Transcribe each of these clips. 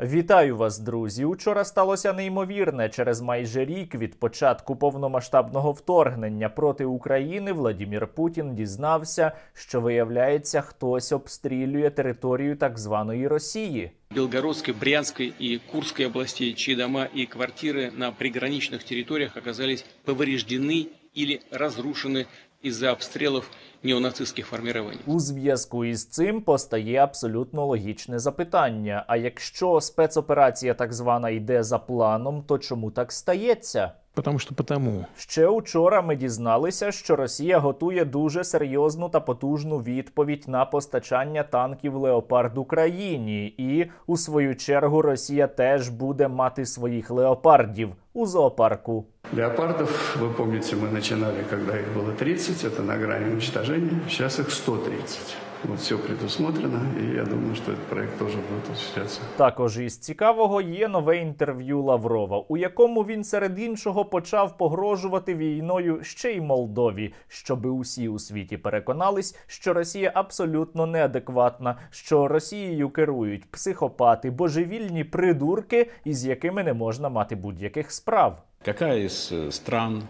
Вітаю вас, друзі! Учора сталося неймовірне. Через майже рік від початку повномасштабного вторгнення проти України Владімір Путін дізнався, що виявляється, хтось обстрілює територію так званої Росії. Белгородской, Брянской и Курской областей, чьи дома и квартиры на приграничных территориях оказались повреждены или разрушены из-за обстрелов неонацистских формирований. У зв'язку із цим постає абсолютно логічне запитання: а якщо спецоперація так звана йде за планом, то чому так стається? Потому что потому. Ще учора ми дізналися, що Росія готує дуже серйозну та потужну відповідь на постачання танків Леопард Україні, і у свою чергу Росія теж буде мати своїх леопардів у зоопарку. Леопардов, вы помните, мы начинали, когда их было 30, это на грани уничтожения, сейчас их 130. Вот все предусмотрено, и я думаю, что этот проект тоже будет осуществляться. Також із цікавого є нове інтерв'ю Лаврова, у якому він серед іншого почав погрожувати війною ще й Молдові, щоби усі у світі переконались, що Росія абсолютно неадекватна, що Росією керують психопати, божевільні придурки, із якими не можна мати будь-яких справ. Какая из э, стран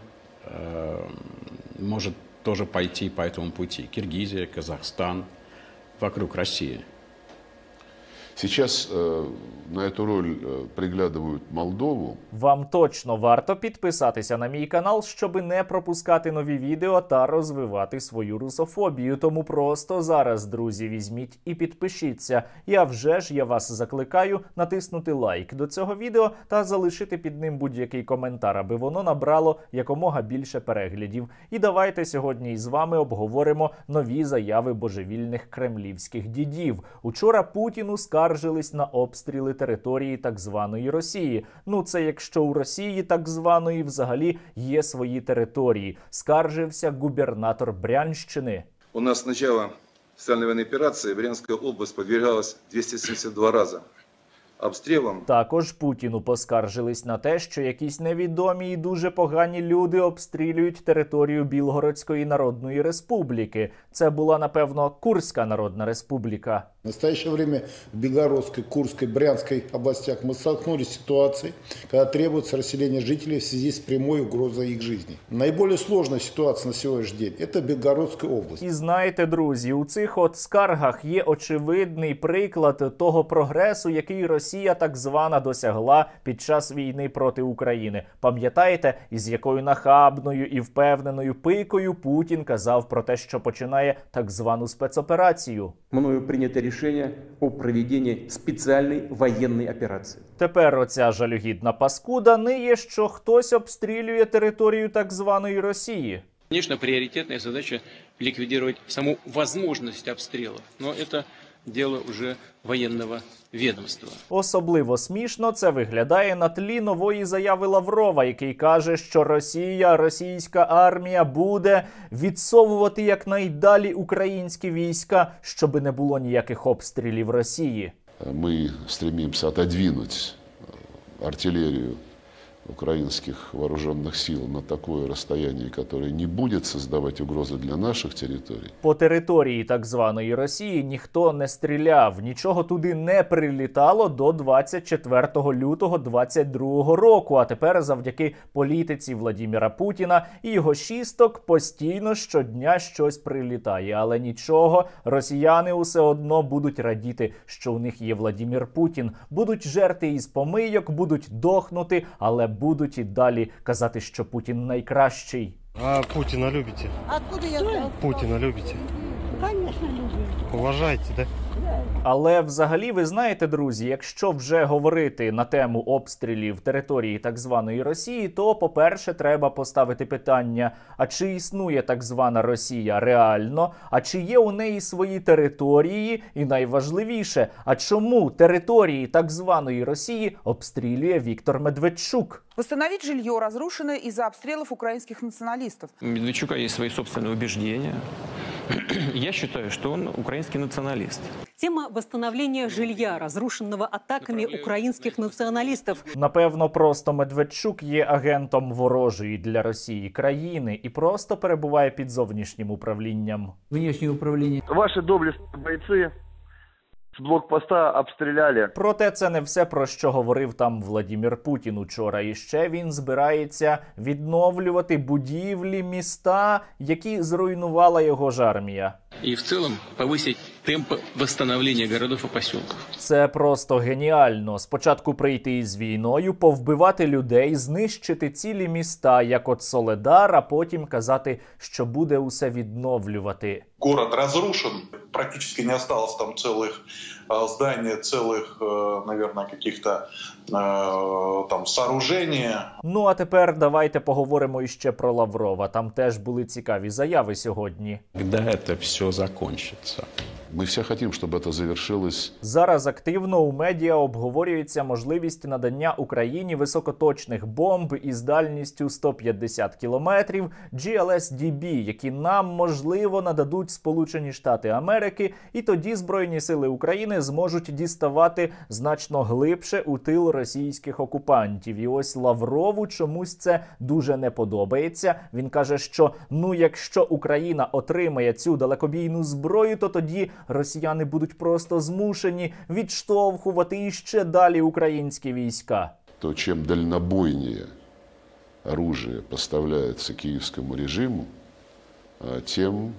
э, может тоже пойти по этому пути? Киргизия, Казахстан, вокруг России. Сейчас э, на эту роль э, приглядывают Молдову. Вам точно варто підписатися на мій канал, щоби не пропускати нові відео та розвивати свою русофобію. Тому просто зараз, друзі, візьміть і підпишіться. Я вже ж я вас закликаю натиснути лайк до цього відео та залишити під ним будь-який коментар, аби воно набрало якомога більше переглядів. І давайте сьогодні із вами обговоримо нові заяви божевільних кремлівських дідів. Учора Путіну скаржились на обстріли території так званої Росії. Ну це якщо у Росії так званої взагалі є свої території. Скаржився губернатор Брянщини. У нас с начала специальной военной операции Брянская область подвергалась 272 раза обстрелам. Також Путіну поскаржились на те, що якісь невідомі і дуже погані люди обстрілюють територію Білгородської Народної Республіки. Це була напевно Курська Народна Республіка. В настоящее время в Белгородской, Курской, Брянской областях мы столкнулись с ситуацией, когда требуется расселение жителей в связи с прямой угрозой их жизни. Наиболее сложная ситуация на сегодняшний день – это Белгородская область. І знаєте, друзі, у цих от скаргах є очевидний приклад того прогресу, який Росія так звана досягла під час війни проти України. Пам'ятаєте, із якою нахабною і впевненою пикою Путін казав про те, що починає так звану спецоперацію. мною принято решение о проведении специальной военной операции. Тепер оця жалюгідна паскуда ниє, що хтось обстрілює територію так званої Росії. Конечно, приоритетная задача ликвидировать саму возможность обстрелов, но это дело уже военного ведомства. Особливо смішно це виглядає на тлі нової заяви Лаврова, який каже, що Росія, російська армія буде відсовувати якнайдалі українські війська, щоби не було ніяких обстрілів Росії. Мы стремимся отодвинуть э, артиллерию украинских вооруженных сил на такое расстояние, которое не будет создавать угрозы для наших территорий. По території так званої Росії ніхто не стріляв, нічого туди не прилітало до 24 лютого 22 року. А тепер, завдяки політиці Владіміра Путіна і його шісток, постійно щодня щось прилітає. Але нічого, росіяни усе одно будуть радіти, що у них є Владімір Путін, будуть жерти із помийок, будуть дохнути, але будуть і далі казати, що Путін найкращий. А Путіна любите? Откуда я знаю? Путіна любите? Конечно, люблю. Да? Але взагалі, ви знаєте, друзі, якщо вже говорити на тему обстрілів території так званої Росії, то по-перше, треба поставити питання: а чи існує так звана Росія реально? А чи є у неї свої території? І найважливіше, а чому території так званої Росії обстрілює Віктор Медведчук? Восстановить жилье, разрушенное из-за обстрелов украинских националистов. У Медведчука есть свои собственные убеждения. Я считаю, что он украинский националист. Тема восстановления жилья, разрушенного атаками украинских националистов. Напевно, просто Медведчук є агентом ворожої для Росії країни і просто перебуває під зовнішнім управлінням. Внішнє управління ваші доблестные бойцы С блокпоста обстріляли. Проте це не все про що говорив там Владімір Путін учора. І ще він збирається відновлювати будівлі, міста, які зруйнувала його ж армія. і в цілому повысить темпы восстановления городов и поселков. Це просто геніально. Спочатку прийти із війною, повбивати людей, знищити цілі міста, як от Соледар, а потім казати, що буде усе відновлювати. Город разрушен, практически не осталось там целых э, зданий, целых, э, наверное, каких-то э, там сооружений. Ну а тепер давайте поговоримо іще про Лаврова. Там теж були цікаві заяви сьогодні. Когда это все закончится? Мы все хотим, чтобы это завершилось Зараз активно у медіа обговорюється можливість надання Україні високоточних бомб із дальністю 150 кілометрів GLSDB, які нам можливо нададуть Сполучені Штати Америки, і тоді Збройні сили України зможуть діставати значно глибше у тил російських окупантів. І ось Лаврову чомусь це дуже не подобається. Він каже, що ну якщо Україна отримає цю далекобійну зброю, то тоді росіяни будуть просто змушені відштовхувати іще далі українські війська. то чим дальнобойніше оружие поставляється київському режиму, а, тем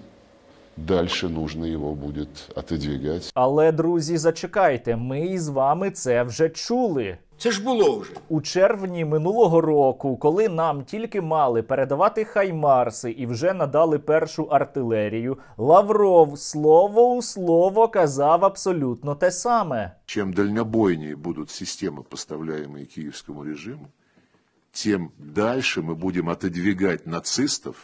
дальше нужно його буде отодвигать. Але друзі, зачекайте, ми із вами це вже чули. Це ж було вже. У червні минулого року, коли нам тільки мали передавати хаймарси і вже надали першу артилерію, Лавров слово у слово казав абсолютно те саме. Чем дальнобойнее будут системы, поставляемые киевскому режиму, тем дальше мы будем отодвигать нацистов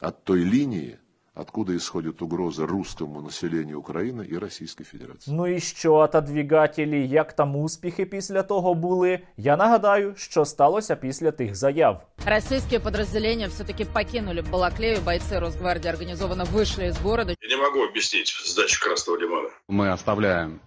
от той линии, откуда исходит угроза русскому населению Украины и Российской Федерации. Ну і що, отодвігателі, як там успіхи після того були? Я нагадаю, що сталося після тих заяв. Российские подразделения все-таки покинули Балаклею. Бойцы Росгвардии организованно вышли из города. Я не могу объяснить сдачу Красного Лимана. Мы оставляем,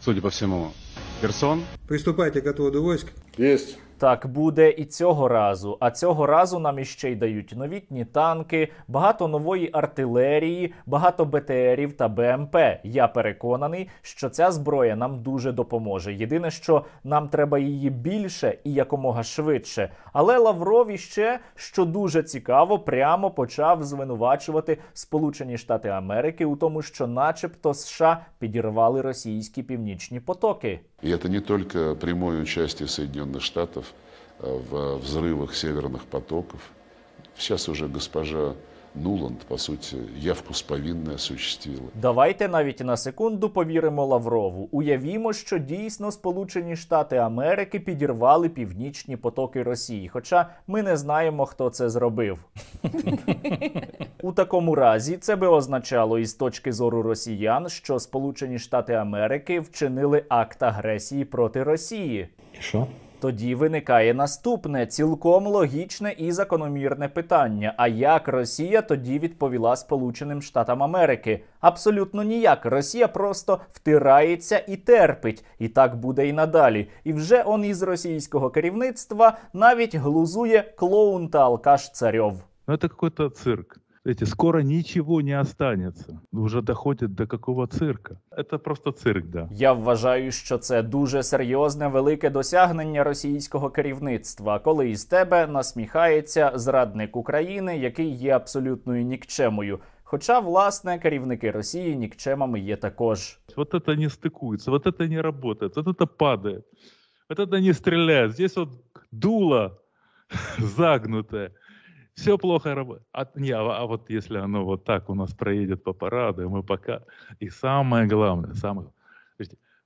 судя по всему, Херсон. Приступайте к отводу войск. Есть. Так буде і цього разу. А цього разу нам іще й дають новітні танки, багато нової артилерії, багато БТРів та БМП. Я переконаний, що ця зброя нам дуже допоможе. Єдине, що нам треба її більше і якомога швидше. Але Лавров іще, що дуже цікаво, прямо почав звинувачувати Сполучені Штати Америки у тому, що, начебто, США підірвали російські північні потоки. И это не только прямое участие Соединенных Штатов а, в взрывах северных потоков. Сейчас уже госпожа Нуланд, по сути, явку с повинной осуществила. Давайте навіть на секунду повіримо Лаврову. Уявімо, що дійсно Сполучені Штати Америки підірвали північні потоки Росії. Хоча ми не знаємо, хто це зробив. У такому разі це би означало із точки зору росіян, що Сполучені Штати Америки вчинили акт агресії проти Росії. І що? Тоді виникає наступне цілком логічне і закономірне питання: а як Росія тоді відповіла Сполученим Штатам Америки? Абсолютно ніяк. Росія просто втирається і терпить, і так буде і надалі. І вже он із російського керівництва навіть глузує клоун та алкаш царьов. Ну, это какой-то цирк. Эти, скоро ничего не останется. Уже доходит до какого цирка. Это просто цирк, да. Я вважаю, що це дуже серйозне велике досягнення російського керівництва, коли із тебе насміхається зрадник України, який є абсолютною нікчемою. Хоча, власне, керівники Росії нікчемами є також. Вот это не стыкуется, вот это не работает, вот это падает, вот это не стреляет. Здесь вот дуло загнутое. Все плохо работает. А, не, а, а вот если оно вот так у нас проедет по параду, мы пока... И самое главное, самое,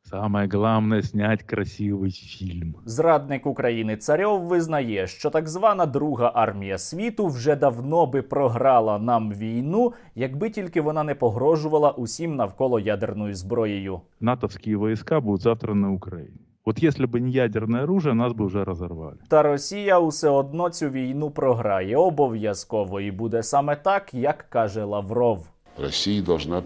самое главное снять красивый фильм. Зрадник України Царьов визнає, що так звана Друга армія світу вже давно би програла нам війну, якби тільки вона не погрожувала усім навколо ядерною зброєю. натовские войска будут завтра на Украине. Вот якщо б не ядерне оружие, нас би вже розорвали. Та Росія усе одно цю війну програє обов'язково, і буде саме так, як каже Лавров. Росія повинна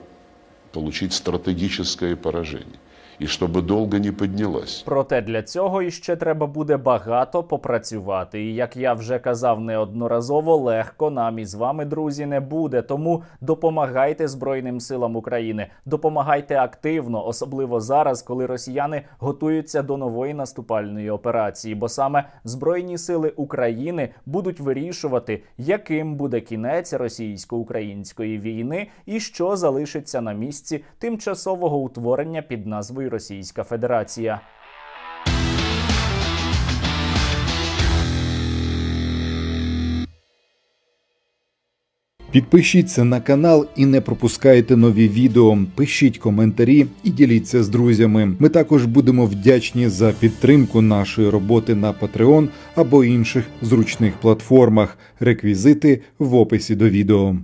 отримати стратегічне поражение. И чтобы долго не поднялась. Проте для цього іще треба буде багато попрацювати. І як я вже казав неодноразово, легко нам із вами, друзі, не буде. Тому допомагайте Збройним силам України, допомагайте активно, особливо зараз, коли росіяни готуються до нової наступальної операції. Бо саме Збройні сили України будуть вирішувати, яким буде кінець російсько-української війни і що залишиться на місці тимчасового утворення під назвою Російська Федерація. Підпишіться на канал і не пропускайте нові відео. Пишіть коментарі і діліться з друзями. Ми також будемо вдячні за підтримку нашої роботи на Patreon або інших зручних платформах. Реквізити в описі до відео.